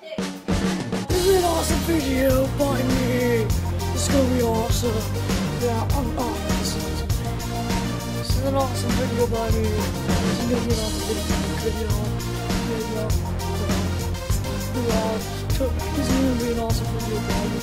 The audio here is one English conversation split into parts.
This is an awesome video by me. It's gonna be awesome. Yeah, I'm oh, this is awesome. This is an awesome video by me. This is gonna be an awesome video. Video. Video. Video. This is gonna be an awesome video by me.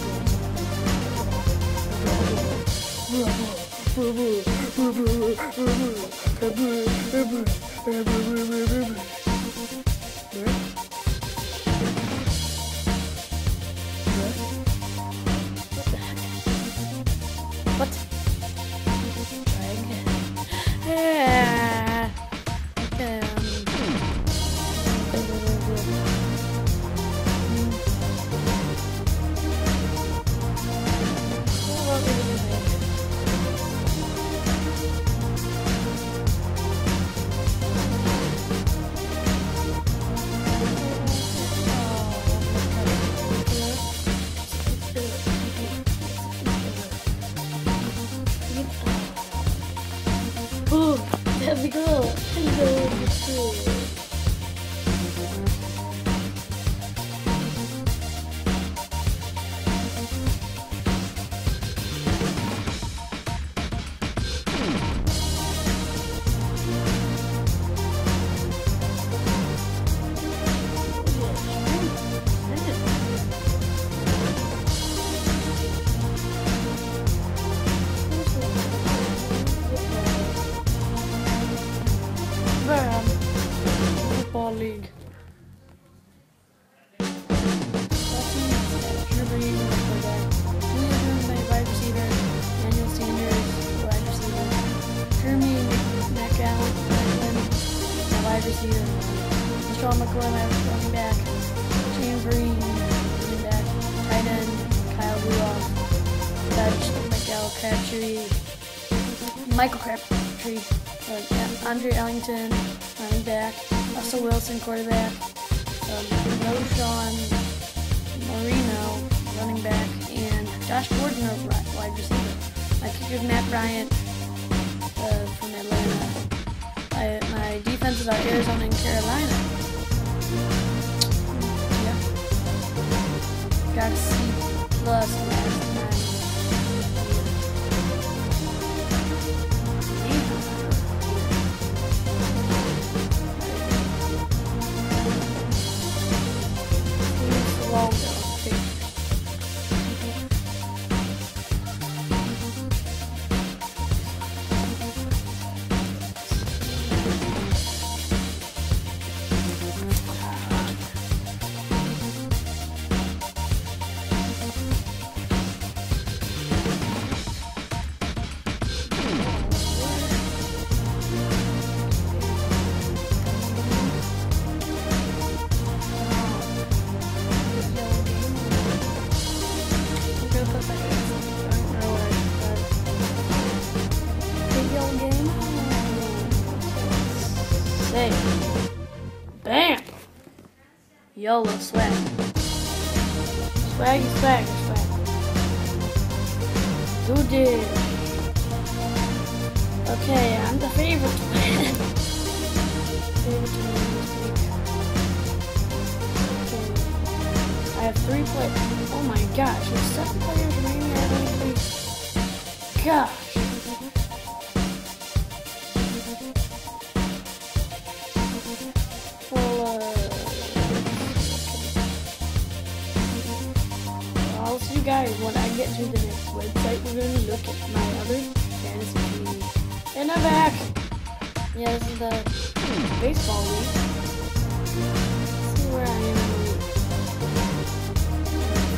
지금 한개 육수 wide receiver. Sean McCoy, my running back. Shane Green, running back. Tight end, Kyle Rudolph. Judge, Miguel Crabtree. Michael Crabtree. Yeah, Andre Ellington, running back. Russell Wilson, quarterback. Um, Roshan Marino, running back. And Josh Gordon, wide receiver. My kicker's Matt Bryant uh, from Atlanta. My, my defenses are Arizona and Carolina. Yeah. Got C plus last time. Here's Say. Bam! YOLO swag. Swaggy swaggy swag. Who did? Okay, I'm the favorite favorite I have three players. Oh my gosh, there's seven players remaining. I three. Gosh. Well, I'll see you guys when I get to the next website. We're going to look at my other fantasy team. And I'm back. Yeah, this is the baseball league. Let's see where I am.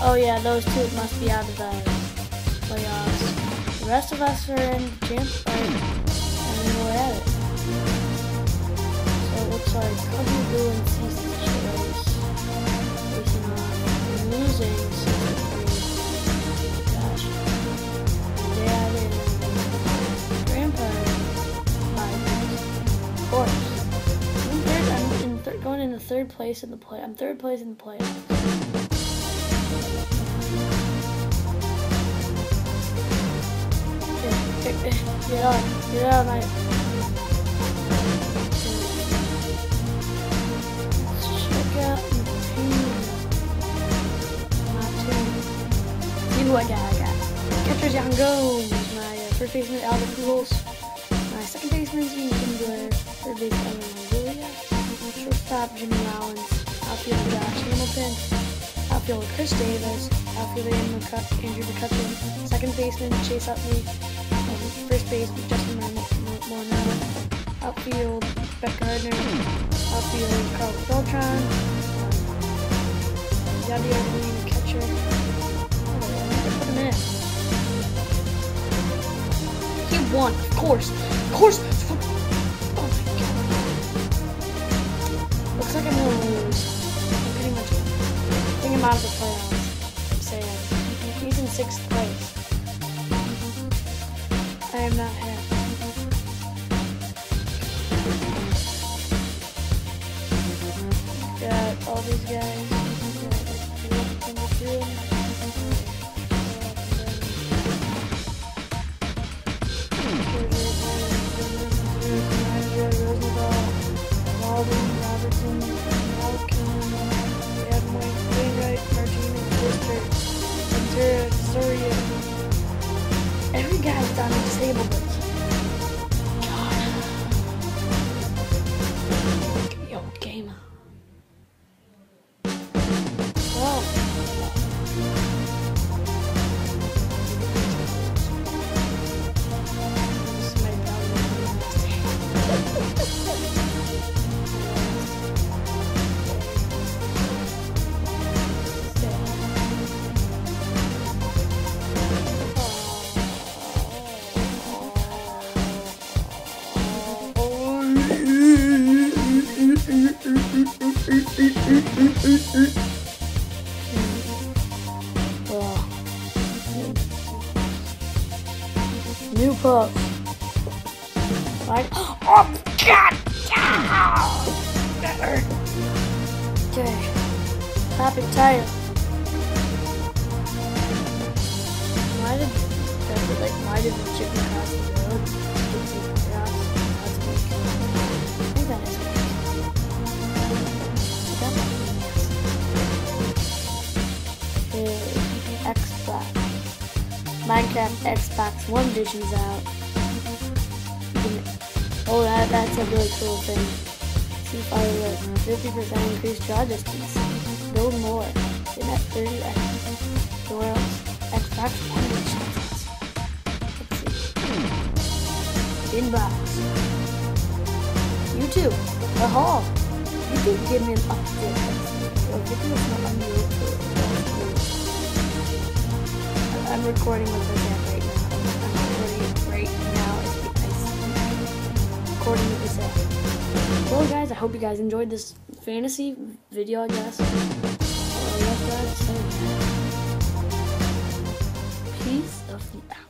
Oh yeah, those two must be out of the playoffs. The rest of us are in champ fight, and we're at it. So it looks like Kobe Blue and Shadows facing off. Me saying Gosh. My dad and grandpa Of course. I'm, third, in th going into third place in the play. I'm third place in the playoffs. Get out, get out, mate. Check out my team. See who I got, I got. Catcher's Yan Gomes. My uh, first baseman, Albert Pujols. My second baseman, Ian Kinsler. Third baseman, Longoria. Shortstop, Jimmy Rollins. Outfielder, Josh Hamilton. Outfielder, Chris Davis. Outfielder, Andrew McCutchen. Second baseman, Chase Utley. First base, Justin Morneau. Outfield, Beck Gardner. Outfield, Carl Beltran. Yadier Molina, catcher. Oh, put him in. He won, of course. Of course. Oh my god. Looks like I'm gonna lose. I'm pretty much. I think I'm out of the playoffs. I'm saying. He's in sixth place. I am not happy. Got all these guys. New puff. Right? Oh God! Okay. Happy tire. Why did that like why did the chicken cross the road? I think that is Xbox. Minecraft Xbox One edition's out. You can- Oh, that, that's a really cool thing. See fireworks. 50% increased draw distance. Build more. In at 30x. Where else? Xbox One edition. Let's see. Inbox. YouTube. The Hall. YouTube give me an update. Or give me a. I'm recording with this app right now. I'm recording it right now. It's, it's recording with this app. Well, guys, I hope you guys enjoyed this fantasy video, I guess. Peace of the.